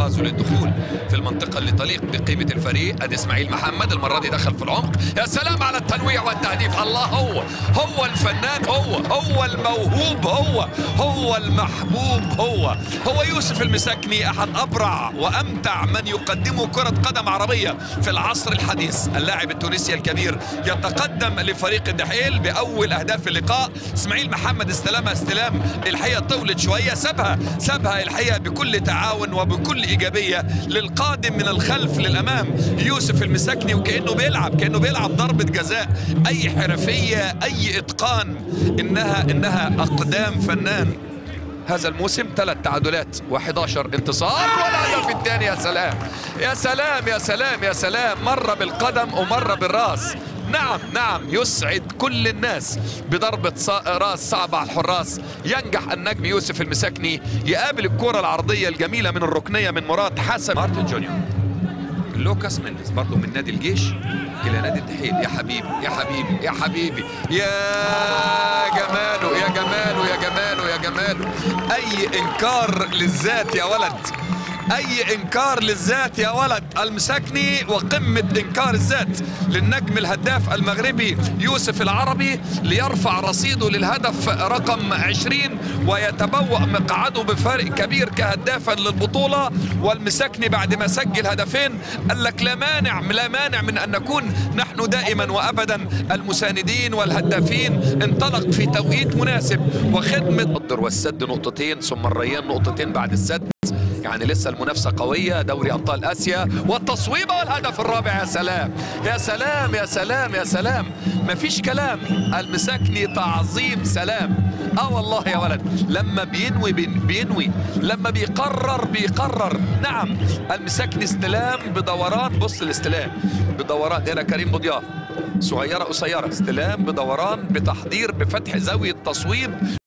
الانقاذ وللدخول في المنطقة اللي تليق بقيمة الفريق. أدي إسماعيل محمد المرة دي دخل في العمق. يا سلام على التنويع والتهديف. الله هو هو الفنان هو هو الموهوب هو هو المحبوب هو هو يوسف المساكني أحد أبرع وأمتع من يقدمه كرة قدم عربية في العصر الحديث. اللاعب التونسي الكبير يتقدم لفريق الدحيل بأول أهداف اللقاء. إسماعيل محمد استلمها استلام الحقيقة طولت شوية. سابها سابها الحقيقة بكل تعاون وبكل إيجابية للقادم من الخلف للأمام يوسف المساكني وكأنه بيلعب كأنه بيلعب ضربة جزاء. أي حرفية أي إتقان. إنها إنها أقدام فنان. هذا الموسم ثلاث تعادلات و11 انتصار والهدف الثاني. يا سلام يا سلام يا سلام يا سلام. مرة بالقدم ومرة بالراس. نعم نعم يسعد كل الناس بضربة راس صعبة على الحراس. ينجح النجم يوسف المساكني يقابل الكرة العرضية الجميلة من الركنية من مراد حسن. مارتن جونيور. لوكاس مينديز برضه من نادي الجيش. إلى نادي الدحيل يا حبيبي يا حبيبي يا حبيبي. يا جماله يا جماله يا جماله يا جماله. أي إنكار للذات يا ولد. أي إنكار للذات يا ولد؟ المساكني وقمة إنكار الذات للنجم الهداف المغربي يوسف العربي ليرفع رصيده للهدف رقم 20 ويتبوأ مقعده بفارق كبير كهدافا للبطولة. والمساكني بعد ما سجل هدفين قال لك لا مانع لا مانع من أن نكون نحن دائما وابدا المساندين والهدافين. انطلق في توقيت مناسب وخدمة. القدر والسد نقطتين ثم الريان نقطتين بعد السد. يعني لسه المنافسة قوية دوري أبطال آسيا والتصويبة والهدف الرابع. يا سلام يا سلام يا سلام يا سلام. مفيش كلام. المساكني تعظيم سلام. آه والله يا ولد لما بينوي بينوي لما بيقرر بيقرر. نعم المساكني استلام بدوران. بص الاستلام بدوران. هنا كريم بضياف صغيرة قصيرة. استلام بدوران بتحضير بفتح زاوية تصويب.